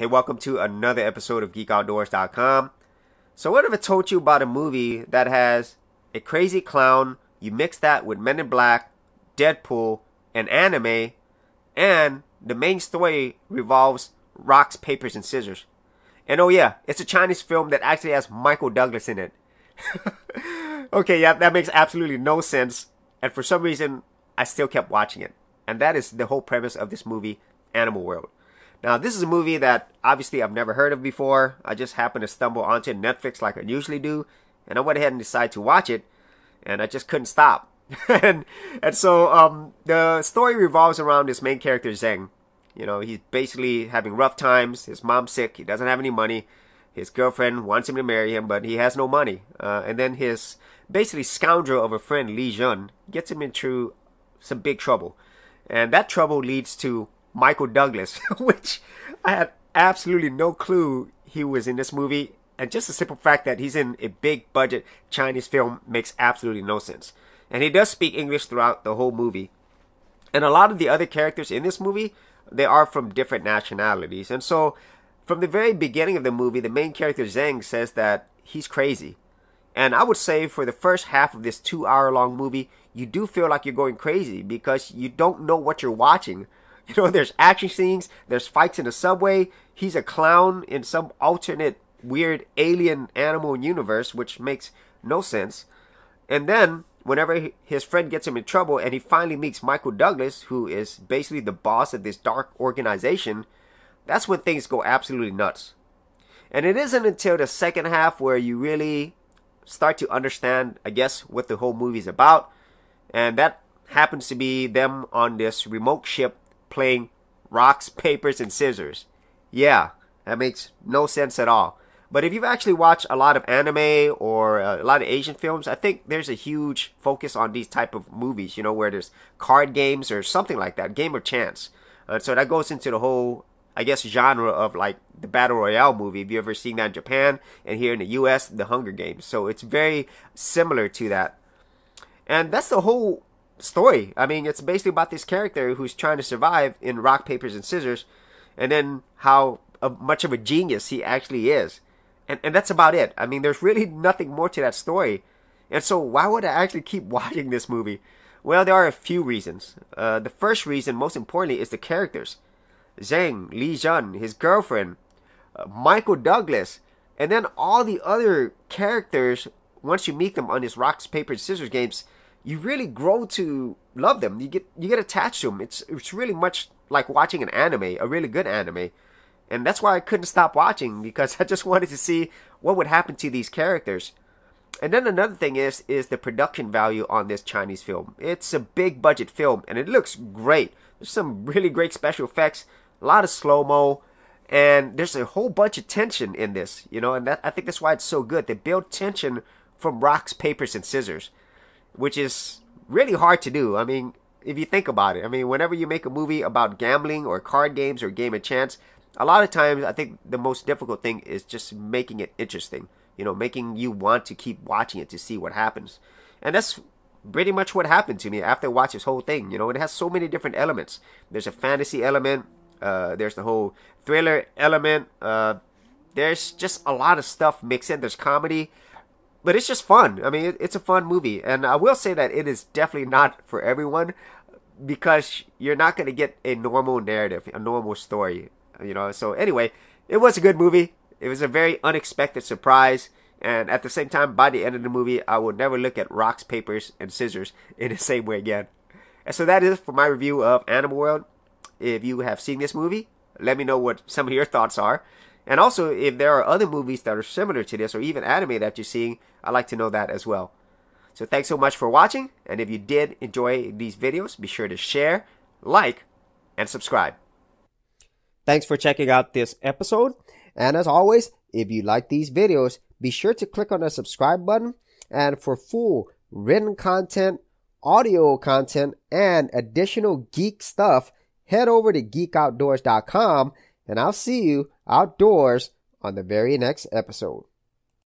Hey, welcome to another episode of GeekOutdoors.com. So, what if I told you about a movie that has a crazy clown? You mix that with Men in Black, Deadpool, and anime, and the main story revolves rocks, papers, and scissors. And oh yeah, it's a Chinese film that actually has Michael Douglas in it. okay, yeah, that makes absolutely no sense. And for some reason, I still kept watching it. And that is the whole premise of this movie, Animal World. Now, this is a movie that obviously I've never heard of before. I just happened to stumble onto Netflix like I usually do, and I went ahead and decided to watch it, and I just couldn't stop. and and so um, the story revolves around this main character Zheng. You know, he's basically having rough times. His mom's sick. He doesn't have any money. His girlfriend wants him to marry him, but he has no money. Uh, and then his basically scoundrel of a friend Li Jun gets him into some big trouble, and that trouble leads to Michael Douglas, which I had absolutely no clue he was in this movie. And just the simple fact that he's in a big budget Chinese film makes absolutely no sense. And he does speak English throughout the whole movie. And a lot of the other characters in this movie, they are from different nationalities. And so, from the very beginning of the movie, the main character Zheng says that he's crazy. And I would say for the first half of this two hour long movie, you do feel like you're going crazy because you don't know what you're watching You know, there's action scenes, there's fights in the subway. He's a clown in some alternate weird alien animal universe, which makes no sense. And then, whenever his friend gets him in trouble and he finally meets Michael Douglas, who is basically the boss of this dark organization, that's when things go absolutely nuts. And it isn't until the second half where you really start to understand, I guess, what the whole movie's about. And that happens to be them on this remote ship playing rocks, papers, and scissors. Yeah, that makes no sense at all. But if you've actually watched a lot of anime or uh, a lot of Asian films, I think there's a huge focus on these type of movies, you know, where there's card games or something like that, game of chance. Uh, so that goes into the whole, I guess, genre of like the battle royale movie. Have you ever seen that in Japan and here in the U.S., the Hunger Games? So it's very similar to that, and that's the whole story. I mean, it's basically about this character who's trying to survive in rock, papers, and scissors, and then how uh, much of a genius he actually is. And, and that's about it. I mean, there's really nothing more to that story. And so, why would I actually keep watching this movie? Well, there are a few reasons. Uh, the first reason, most importantly, is the characters Zhang, Li Jun, his girlfriend, uh, Michael Douglas, and then all the other characters. Once you meet them on these rocks, paper, scissors games, you really grow to love them. You get you get attached to them. It's it's really much like watching an anime, a really good anime. And that's why I couldn't stop watching because I just wanted to see what would happen to these characters. And then another thing is is the production value on this Chinese film. It's a big budget film and it looks great. There's some really great special effects, a lot of slow-mo, and there's a whole bunch of tension in this, you know, and that I think that's why it's so good. They build tension from rocks, papers, and scissors which is really hard to do. I mean, if you think about it, I mean, whenever you make a movie about gambling or card games or game of chance, a lot of times I think the most difficult thing is just making it interesting. You know, making you want to keep watching it to see what happens. And that's pretty much what happened to me after I watched this whole thing. You know, it has so many different elements. There's a fantasy element. Uh, there's the whole thriller element. Uh, there's just a lot of stuff mixed in. There's comedy but it's just fun. I mean, it, it's a fun movie, and I will say that it is definitely not for everyone because you're not going to get a normal narrative, a normal story. You know. So anyway, it was a good movie. It was a very unexpected surprise, and at the same time, by the end of the movie, I will never look at rocks, papers, and scissors in the same way again. And so that is for my review of Animal World. If you have seen this movie, let me know what some of your thoughts are. And also, if there are other movies that are similar to this or even anime that you're seeing, I'd like to know that as well. So thanks so much for watching. And if you did enjoy these videos, be sure to share, like, and subscribe. Thanks for checking out this episode. And as always, if you like these videos, be sure to click on the subscribe button. And for full written content, audio content, and additional geek stuff, head over to geekoutdoors.com and I'll see you outdoors on the very next episode.